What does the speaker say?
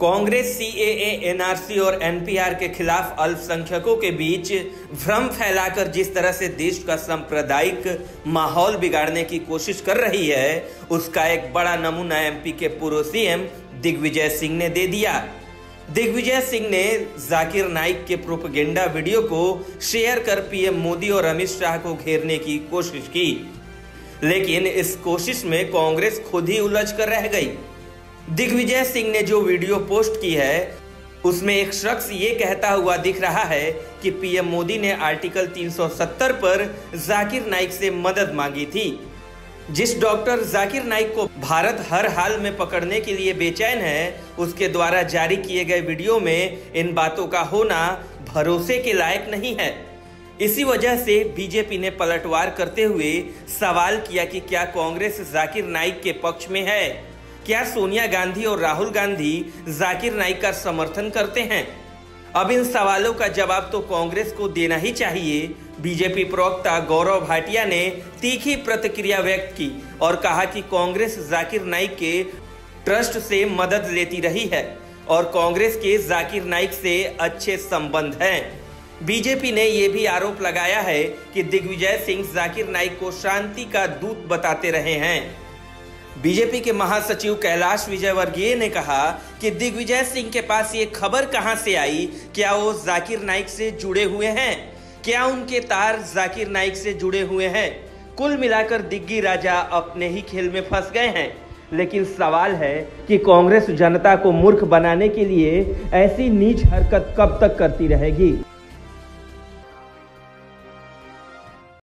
Congress CAA NRC और NPR के खिलाफ अल्पसंख्यकों के बीच भ्रम फैलाकर जिस तरह से देश का सांप्रदायिक माहौल बिगाड़ने की कोशिश कर रही है, उसका एक बड़ा नमूना एमपी के पूर्व सीएम दिग्विजय सिंह ने दे दिया। दिग्विजय सिंह ने जाकिर नाइक के प्रोपगेंडा वीडियो को शेयर कर पीएम मोदी और अमित शाह को घेरने की कोशिश की, लेकिन इस कोशिश में कांग्रेस खुद ही उलझ कर रह गई। दिग्विजय सिंह ने जो वीडियो पोस्ट की है, उसमें एक शख्स ये कहता हुआ दिख रहा है कि पीएम मोदी ने आर्टिकल 370 पर जाकिर नाइक से मदद मांगी थी। जिस डॉक्टर जाकिर नाइक को भारत हर हाल में पकड़ने के लिए बेचैन है, उसके द्वारा जारी किए गए वीडियो में इन बातों का होना भरोसे के लायक नहीं है। इसी वजह से बीजेपी ने पलटवार करते हुए सवाल किया कि क्या कांग्रेस जाकिर नाइक के पक्ष में है? क्या सोनिया गांधी और राहुल गांधी जाकिर नाइक का समर्थन करते हैं? अब इन सवालों का जवाब तो कांग्रेस को देना ही चाहिए। बीजेपी प्रवक्ता गौरव भाटिया ने तीखी प्रतिक्रिया व्यक्त की और कहा कि कांग्रेस जाकिर नाइक के ट्रस्ट से मदद लेती रही है और कांग्रेस के जाकिर नाइक से अच्छे संबंध हैं। बीजेपी ने यह भी आरोप लगाया है कि दिग्विजय सिंह जाकिर नाइक को शांति का दूत बताते रहे हैं। बीजेपी के महासचिव कैलाश विजयवर्गीय ने कहा कि दिग्विजय सिंह के पास ये खबर कहाँ से आई? क्या वो जाकिर नाइक से जुड़े हुए हैं? क्या उनके तार जाकिर नाइक से जुड़े हुए हैं? कुल मिलाकर दिग्गी राजा अपने ही खेल में फंस गए हैं। लेकिन सवाल है कि कांग्रेस जनता को मूर्ख बनाने के लिए ऐसी नीच हरकत कब तक करती रहेगी?